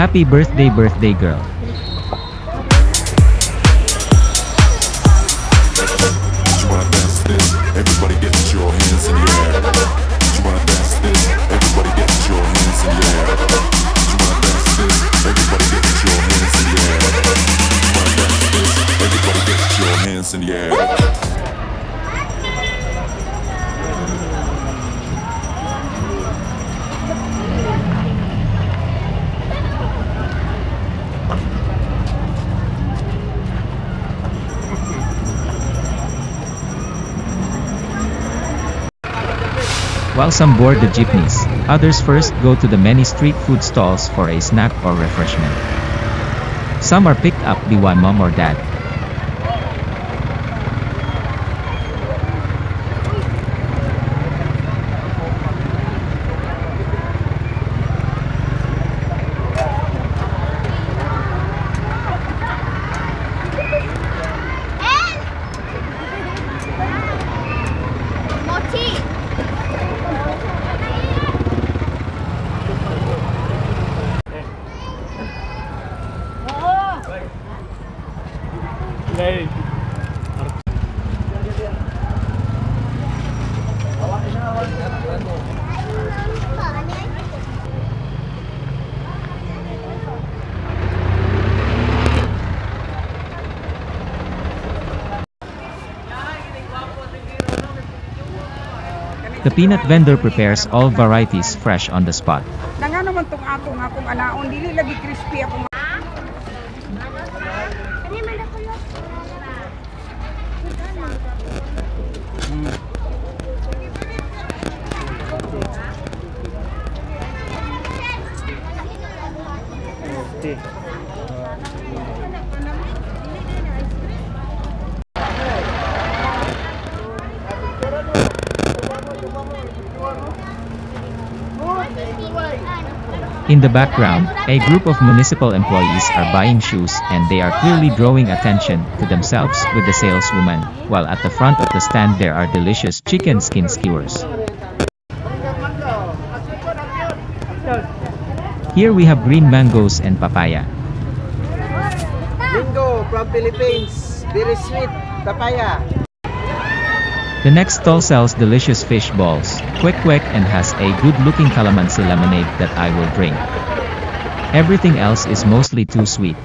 Happy birthday birthday girl. In the air. While some board the jeepneys, others first go to the many street food stalls for a snack or refreshment. Some are picked up by mom or dad. The peanut vendor prepares all varieties fresh on the spot. Nanga naman tong ato nga kung anaon. Dili lagi crispy ako. Ano In the background, a group of municipal employees are buying shoes and they are clearly drawing attention to themselves with the saleswoman, while at the front of the stand there are delicious chicken skin skewers. Here we have green mangoes and papaya. Bingo from Philippines. Very sweet. Papaya. The next stall sells delicious fish balls, quick quick and has a good-looking calamansi lemonade that I will drink. Everything else is mostly too sweet.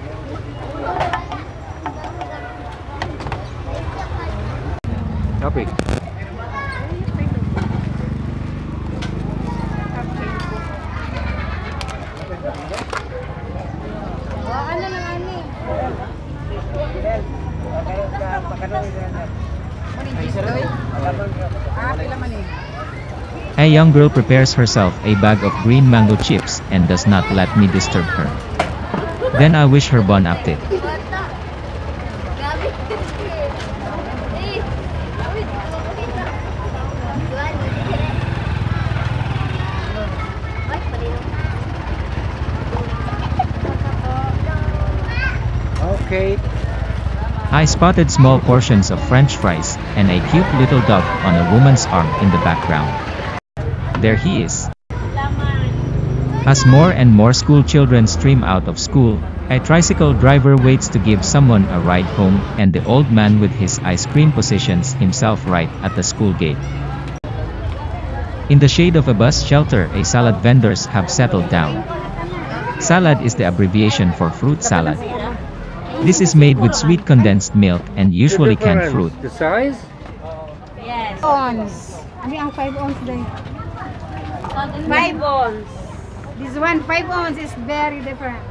Topic. A young girl prepares herself a bag of green mango chips and does not let me disturb her. Then I wish her bon appetit. Okay. I spotted small portions of french fries and a cute little dog on a woman's arm in the background. There he is. As more and more school children stream out of school, a tricycle driver waits to give someone a ride home and the old man with his ice cream positions himself right at the school gate. In the shade of a bus shelter a salad vendors have settled down. Salad is the abbreviation for fruit salad. This is made with sweet condensed milk and usually canned fruit. The size? Yes. Ons. Ano ang 5 ounce day? 5 ounce. This one 5 ounce is very different.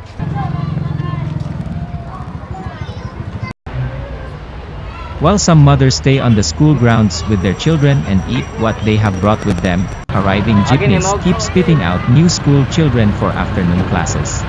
While some mothers stay on the school grounds with their children and eat what they have brought with them, arriving jeepneys keep spitting out new school children for afternoon classes.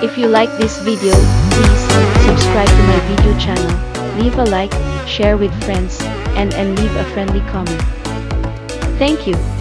If you like this video, please subscribe to my video channel, leave a like, share with friends, and, and leave a friendly comment. Thank you.